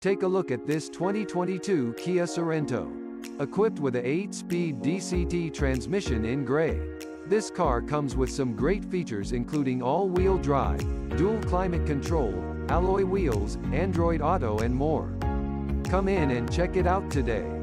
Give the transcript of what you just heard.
Take a look at this 2022 Kia Sorento. Equipped with a 8-speed DCT transmission in gray. This car comes with some great features including all-wheel drive, dual climate control, alloy wheels, Android Auto and more. Come in and check it out today.